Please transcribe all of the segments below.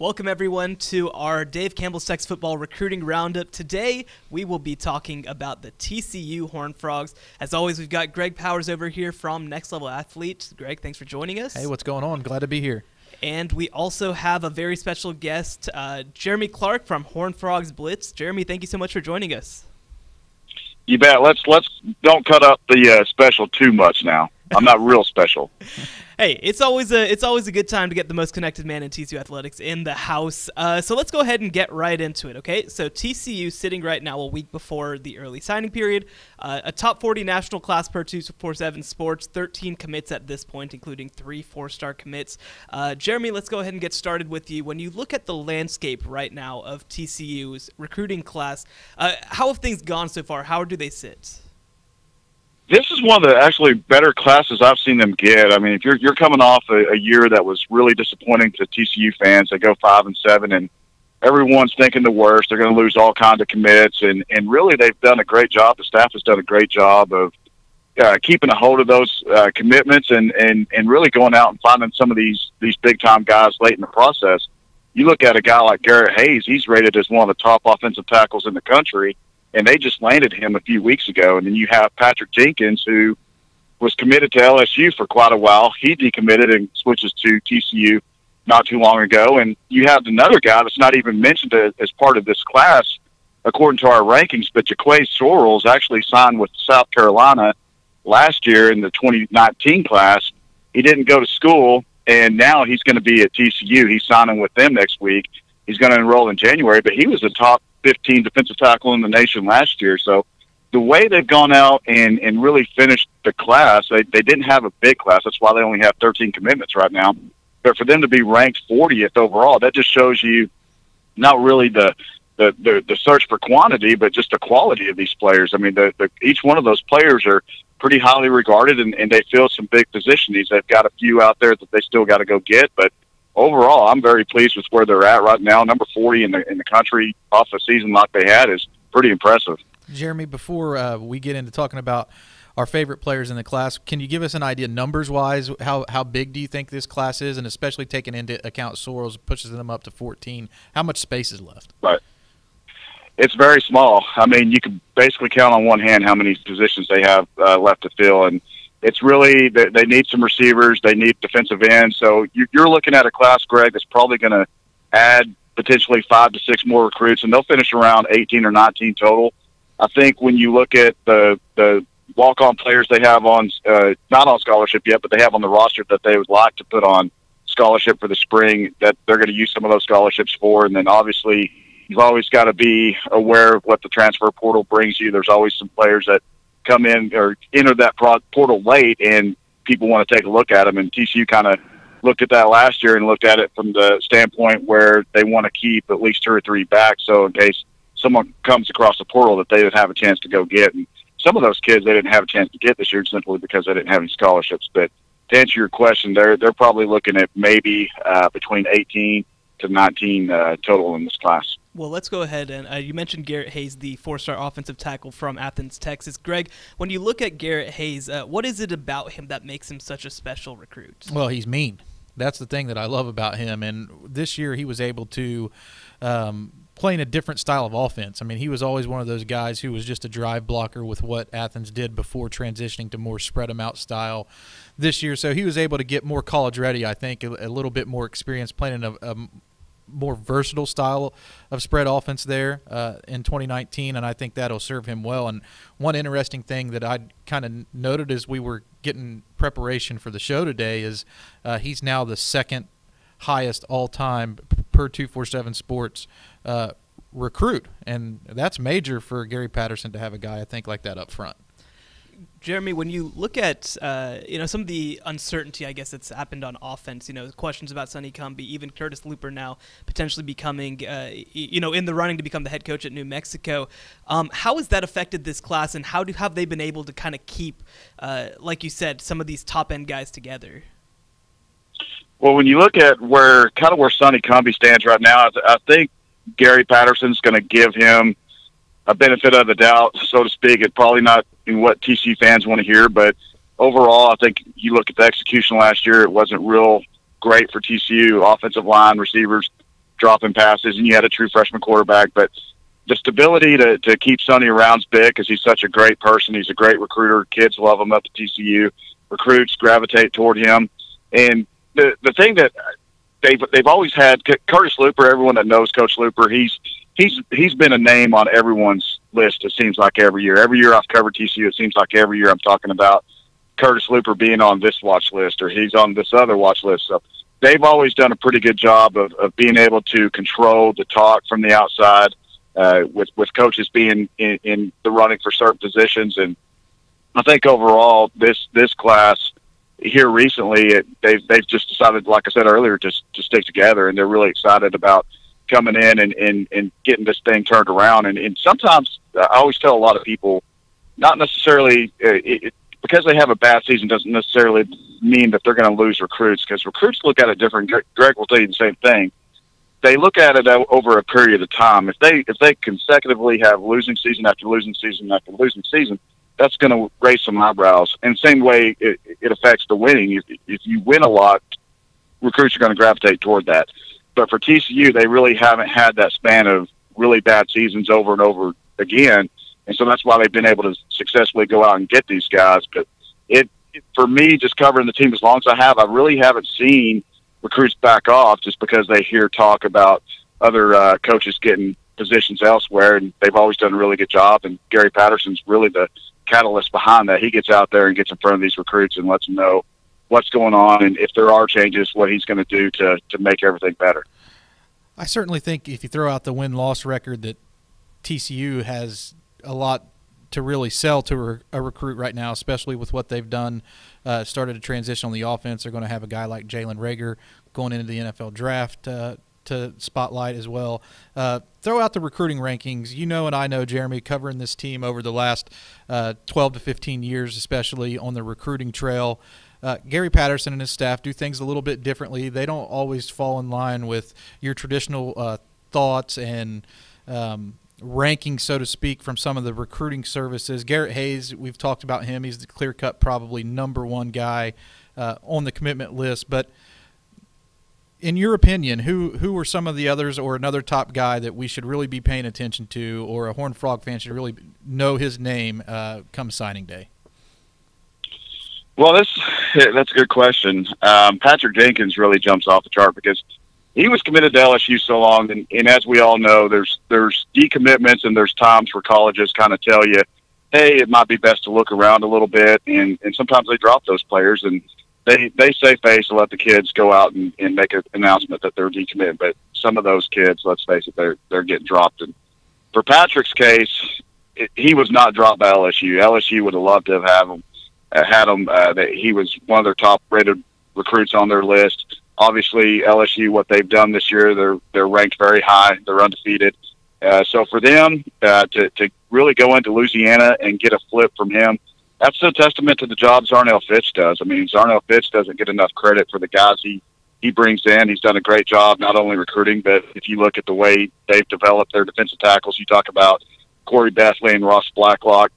Welcome, everyone, to our Dave Campbell's Texas Football Recruiting Roundup. Today, we will be talking about the TCU Horned Frogs. As always, we've got Greg Powers over here from Next Level Athlete. Greg, thanks for joining us. Hey, what's going on? Glad to be here. And we also have a very special guest, uh, Jeremy Clark from Horned Frogs Blitz. Jeremy, thank you so much for joining us. You bet. Let's let's don't cut up the uh, special too much now. I'm not real special. hey, it's always a it's always a good time to get the most connected man in TCU athletics in the house. Uh, so let's go ahead and get right into it. Okay, so TCU sitting right now a week before the early signing period, uh, a top 40 national class per 247 Sports, 13 commits at this point, including three four-star commits. Uh, Jeremy, let's go ahead and get started with you. When you look at the landscape right now of TCU's recruiting class, uh, how have things gone so far? How do they sit? This is one of the actually better classes I've seen them get. I mean, if you're you're coming off a, a year that was really disappointing to TCU fans, they go five and seven, and everyone's thinking the worst. They're going to lose all kinds of commits, and and really they've done a great job. The staff has done a great job of uh, keeping a hold of those uh, commitments and and and really going out and finding some of these these big time guys late in the process. You look at a guy like Garrett Hayes; he's rated as one of the top offensive tackles in the country and they just landed him a few weeks ago. And then you have Patrick Jenkins, who was committed to LSU for quite a while. He decommitted and switches to TCU not too long ago. And you have another guy that's not even mentioned as part of this class, according to our rankings, but Jaquay Sorrells actually signed with South Carolina last year in the 2019 class. He didn't go to school, and now he's going to be at TCU. He's signing with them next week. He's going to enroll in January, but he was a top 15 defensive tackle in the nation last year. So the way they've gone out and, and really finished the class, they, they didn't have a big class. That's why they only have 13 commitments right now. But for them to be ranked 40th overall, that just shows you not really the, the, the, the search for quantity, but just the quality of these players. I mean, the, the, each one of those players are pretty highly regarded and, and they fill some big positions. They've got a few out there that they still got to go get, but overall, I'm very pleased with where they're at right now. Number 40 in the in the country off a season like they had is pretty impressive. Jeremy, before uh, we get into talking about our favorite players in the class, can you give us an idea, numbers wise, how how big do you think this class is, and especially taking into account Sorrells pushes them up to 14? How much space is left? Right. It's very small. I mean, you can basically count on one hand how many positions they have uh, left to fill, and it's really they, they need some receivers. They need defensive ends. So you're looking at a class, Greg, that's probably going to add potentially five to six more recruits, and they'll finish around 18 or 19 total. I think when you look at the the walk-on players they have on uh, not on scholarship yet, but they have on the roster that they would like to put on scholarship for the spring, that they're going to use some of those scholarships for, and then obviously you've always got to be aware of what the transfer portal brings you. There's always some players that come in or enter that portal late, and people want to take a look at them. And TCU kind of looked at that last year and looked at it from the standpoint where they want to keep at least two or three back, so in case someone comes across the portal, that they would have a chance to go get. And some of those kids they didn't have a chance to get this year simply because they didn't have any scholarships. But to answer your question, they're they're probably looking at maybe uh, between 18 to 19 uh, total in this class. Well, let's go ahead and uh, you mentioned Garrett Hayes, the four-star offensive tackle from Athens, Texas. Greg, when you look at Garrett Hayes, uh, what is it about him that makes him such a special recruit? Well, he's mean. That's the thing that I love about him. And this year, he was able to um, play in a different style of offense. I mean, he was always one of those guys who was just a drive blocker with what Athens did before transitioning to more spread them out style this year. So he was able to get more college ready, I think, a, a little bit more experience playing in a, a more versatile style of spread offense there uh, in 2019, and I think that'll serve him well. And one interesting thing that I kind of noted as we were getting preparation for the show today is uh, he's now the second highest all-time per 247 Sports uh, recruit, and that's major for Gary Patterson to have a guy I think like that up front. Jeremy, when you look at uh, you know some of the uncertainty, I guess that's happened on offense. You know, questions about Sonny Cumbie, even Curtis Luper now potentially becoming uh, you know in the running to become the head coach at New Mexico. Um, how has that affected this class, and how do have they been able to kind of keep, uh, like you said, some of these top end guys together? Well, when you look at where kind of where Sonny Cumbie stands right now, I think Gary Patterson's going to give him a benefit of the doubt, so to speak. It's probably not in what TCU fans want to hear, but overall, I think you look at the execution last year; it wasn't real great for TCU offensive line, receivers. dropping passes, and you had a true freshman quarterback. But the stability to, to keep Sonny around's big because he's such a great person. He's a great recruiter. Kids love him up at TCU. Recruits gravitate toward him. And the the thing that they've they've always had Curtis Luper. Everyone that knows Coach Luper, he's he's he's been a name on everyone's list. It seems like every year. Every year I've covered TCU, it seems like every year I'm talking about Curtis Luper being on this watch list or he's on this other watch list. So they've always done a pretty good job of, of being able to control the talk from the outside. Uh, with with coaches being in, in the running for certain positions, and I think overall this this class here recently, it, they've they've just decided, like I said earlier, just to stick together, and they're really excited about coming in and and, and getting this thing turned around. And, and sometimes I always tell a lot of people, not necessarily uh, it, because they have a bad season doesn't necessarily mean that they're going to lose recruits because recruits look at it different. Greg will tell you the same thing. They look at it over a period of time. If they if they consecutively have losing season after losing season after losing season, that's going to raise some eyebrows. And same way it, it affects the winning. If, if you win a lot, recruits are going to gravitate toward that. But for TCU, they really haven't had that span of really bad seasons over and over again, and so that's why they've been able to successfully go out and get these guys. But it, it for me, just covering the team as long as I have, I really haven't seen recruits back off just because they hear talk about other uh, coaches getting positions elsewhere, and they've always done a really good job. And Gary Patterson's really the catalyst behind that. He gets out there and gets in front of these recruits and lets them know what's going on and if there are changes, what he's going to do to to make everything better. I certainly think if you throw out the win loss record that TCU has a lot to really sell to a recruit right now, especially with what they've done. Uh, started a transition on the offense. They're going to have a guy like Jalen Reagor going into the NFL draft uh, to spotlight as well. Uh, throw out the recruiting rankings. You know, and I know, Jeremy, covering this team over the last uh, 12 to 15 years, especially on the recruiting trail. Uh, Gary Patterson and his staff do things a little bit differently. They don't always fall in line with your traditional uh, thoughts and um, ranking, so to speak, from some of the recruiting services. Garrett Hayes, we've talked about him. He's the clear cut, probably number one guy uh, on the commitment list. But in your opinion, who who are some of the others, or another top guy that we should really be paying attention to, or a Horn Frog fan should really know his name uh, come signing day? Well, this that's a good question. Um, Patrick Jenkins really jumps off the chart because he was committed to LSU so long, and, and as we all know, there's there's decommitments and there's times where colleges kind of tell you, hey, it might be best to look around a little bit, and and sometimes they drop those players and they they say face and let the kids go out and, and make an announcement that they're decommitted. But some of those kids, let's face it, they're they're getting dropped. And for Patrick's case, it, he was not dropped by LSU. LSU would have loved to have had him. Uh, had him. Uh, that he was one of their top rated recruits on their list. Obviously, LSU, what they've done this year, they're they're ranked very high. They're undefeated. Uh, so for them uh, to to really go into Louisiana and get a flip from him that's a testament to the job Zarnell Fitch does. I mean, Zarnell Fitch doesn't get enough credit for the guys he he brings in. He's done a great job not only recruiting, but if you look at the way they've developed their defensive tackles, you talk about Corey Bethley and Ross Blacklock.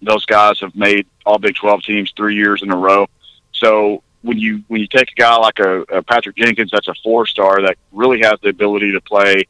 Those guys have made all Big 12 teams three years in a row. So when you when you take a guy like a, a Patrick Jenkins, that's a four star that really has the ability to play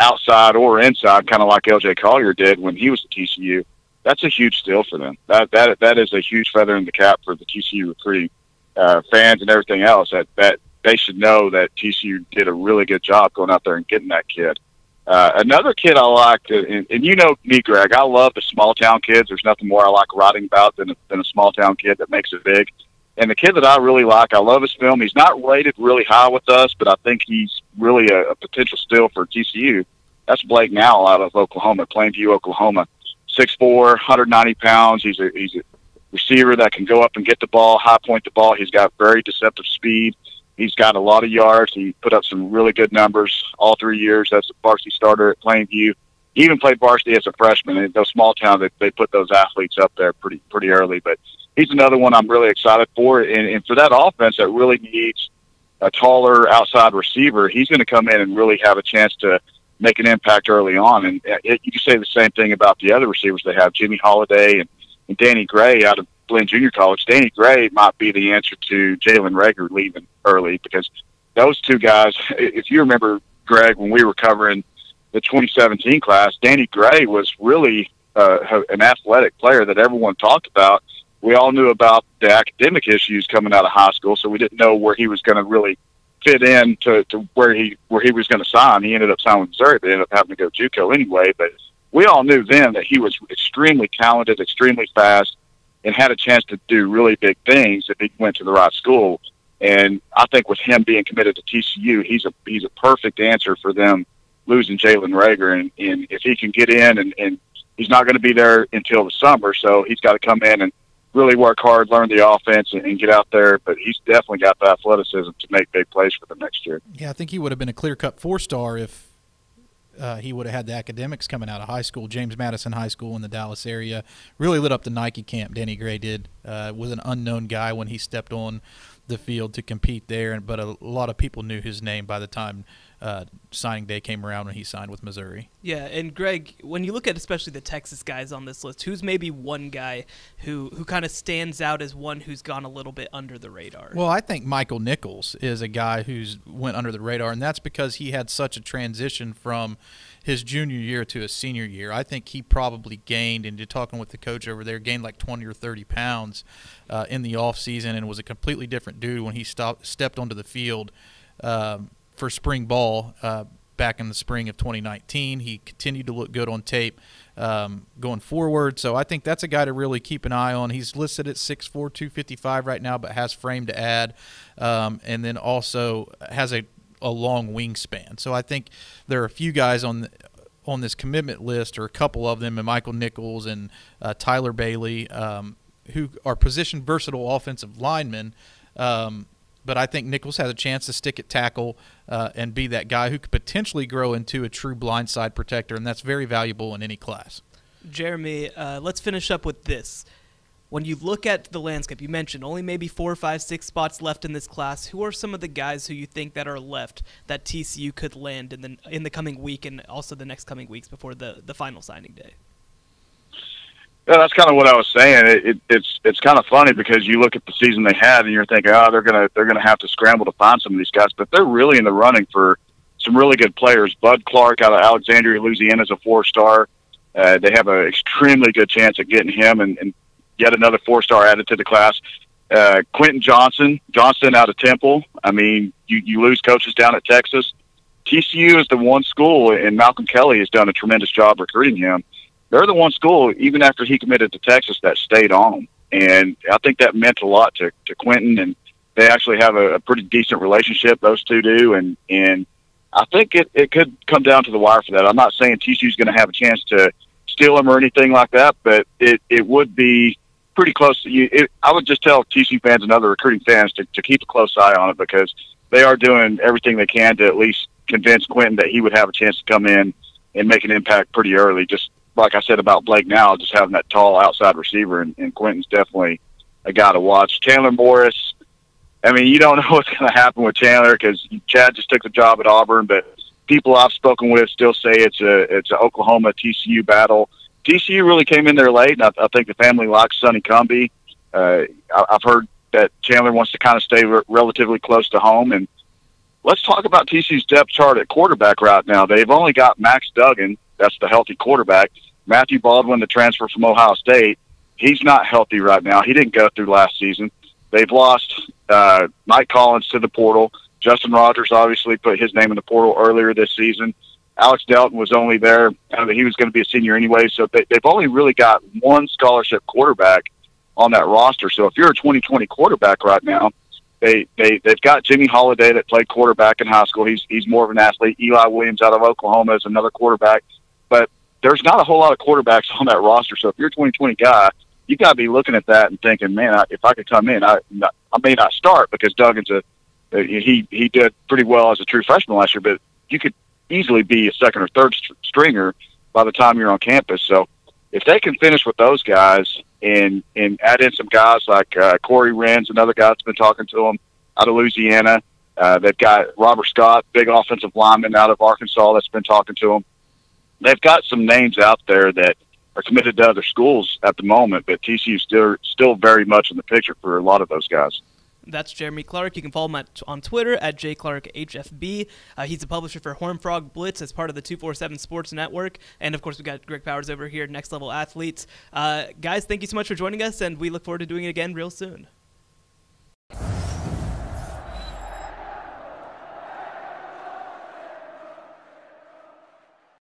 outside or inside, kind of like LJ Collier did when he was at TCU that's a huge steal for them. That that that is a huge feather in the cap for the TCU recruiting uh, fans and everything else. That that they should know that TCU did a really good job going out there and getting that kid. Uh, another kid I liked, and, and you know me, Greg, I love the small town kids. There's nothing more I like writing about than a, than a small town kid that makes it big. And the kid that I really like, I love his film. He's not rated really high with us, but I think he's really a, a potential steal for TCU. That's Blake Nowell out of Oklahoma, Plainview, Oklahoma. 6'4", 190 pounds. He's a he's a receiver that can go up and get the ball, high point the ball. He's got very deceptive speed. He's got a lot of yards. He put up some really good numbers all three years as a varsity starter at Plainview. He even played varsity as a freshman. In those small towns, they, they put those athletes up there pretty pretty early. But he's another one I'm really excited for. And, and for that offense that really needs a taller outside receiver, he's going to come in and really have a chance to make an impact early on. And it, you can say the same thing about the other receivers they have, Jimmy Holiday and, and Danny Gray out of Blinn Junior College. Danny Gray might be the answer to Jalen Reagor leaving early because those two guys, if you remember Greg, when we were covering the 2017 class, Danny Gray was really uh, an athletic player that everyone talked about. We all knew about the academic issues coming out of high school, so we didn't know where he was going to really fit in to, to where he where he was going to sign. He ended up signing Missouri, but ended up having to go JUCO anyway. But we all knew then that he was extremely talented, extremely fast, and had a chance to do really big things if he went to the right school. And I think with him being committed to TCU, he's a he's a perfect answer for them losing Jalen Reagor. And, and if he can get in, and, and he's not going to be there until the summer, so he's got to come in and really work hard, learn the offense, and, and get out there. But he's definitely got the athleticism to make big plays for the next year. Yeah, I think he would have been a clear cut four star if uh, he would have had the academics coming out of high school. James Madison High School in the Dallas area really lit up the Nike camp. Danny Gray did uh, was an unknown guy when he stepped on the field to compete there, but a, lot of people knew his name by the time uh, signing day came around when he signed with Missouri. Yeah, and Greg, when you look at especially the Texas guys on this list, who's maybe one guy who who kind of stands out as one who's gone a little bit under the radar? Well, I think Michael Nichols is a guy who's went under the radar, and that's because he had such a transition from his junior year to his senior year. I think he probably gained, and talking with the coach over there, gained like 20 or 30 pounds uh, in the off season, and was a completely different dude when he stopped, stepped onto the field. Um, for spring ball uh, back in the spring of 2019. He continued to look good on tape um, going forward. So I think that's a guy to really keep an eye on. He's listed at 6'4", 255 right now, but has frame to add, um, and then also has a, a long wingspan. So I think there are a few guys on the, on this commitment list, or a couple of them, and Michael Nichols and uh, Tyler Bailey, um, who are position versatile offensive linemen. Um, but I think Nichols has a chance to stick at tackle uh, and be that guy who could potentially grow into a true blindside protector, and that's very valuable in any class. Jeremy, uh, let's finish up with this. When you look at the landscape, you mentioned only maybe four, five, six spots left in this class. Who are some of the guys who you think that are left that TCU could land in the in the coming week and also the next coming weeks before the the final signing day? Yeah, that's kind of what I was saying. It, it, it's it's kind of funny because you look at the season they had, and you're thinking, oh, they're gonna they're gonna have to scramble to find some of these guys, but they're really in the running for some really good players. Bud Clark out of Alexandria, Louisiana, is a four star. Uh, they have an extremely good chance at getting him, and, and yet another four star added to the class. Uh, Quentin Johnston, Johnston out of Temple. I mean, you you lose coaches down at Texas. TCU is the one school, and Malcolm Kelly has done a tremendous job recruiting him they're the one school, even after he committed to Texas, that stayed on him. And I think that meant a lot to, to Quentin. And they actually have a, a pretty decent relationship, those two do. And, and I think it, it could come down to the wire for that. I'm not saying TCU's going to have a chance to steal him or anything like that, but it, it would be pretty close to you. It, I would just tell TCU fans and other recruiting fans to, to keep a close eye on it because they are doing everything they can to at least convince Quentin that he would have a chance to come in and make an impact pretty early, just like I said about Blake Nowell, just having that tall outside receiver, and, and Quentin's definitely a guy to watch. Chandler Morris, I mean, you don't know what's going to happen with Chandler because Chad just took the job at Auburn, but people I've spoken with still say it's a it's an Oklahoma TCU battle. TCU really came in there late, and I, I think the family likes Sonny Cumbie. Uh, I, I've heard that Chandler wants to kind of stay re- relatively close to home, and let's talk about TCU's depth chart at quarterback right now. They've only got Max Duggan, that's the healthy quarterback. Matthew Baldwin, the transfer from Ohio State, he's not healthy right now. He didn't go through last season. They've lost uh, Mike Collins to the portal. Justin Rogers obviously put his name in the portal earlier this season. Alex Delton was only there. I mean, he was going to be a senior anyway, so they, they've only really got one scholarship quarterback on that roster. So if you're a 2020 quarterback right now, they they they've got Jimmy Holiday that played quarterback in high school. He's he's more of an athlete. Eli Williams out of Oklahoma is another quarterback, but there's not a whole lot of quarterbacks on that roster. So if you're a 2020 guy, you got to be looking at that and thinking, man, I, if I could come in, I I may not start because Duggan's a he he did pretty well as a true freshman last year, but you could easily be a second or third stringer by the time you're on campus. So if they can finish with those guys and and add in some guys like uh, Corey Wren's another guy that's been talking to them out of Louisiana. Uh, they've got Robert Scott, big offensive lineman out of Arkansas that's been talking to them they've got some names out there that are committed to other schools at the moment, but TCU still still very much in the picture for a lot of those guys. That's Jeremy Clark. You can follow him at, on Twitter at jclarkhfb. Uh, he's a publisher for Horned Frog Blitz as part of the 247 Sports Network. And of course, we've got Greg Powers over here, Next Level Athletes. Uh, guys, thank you so much for joining us, and we look forward to doing it again real soon.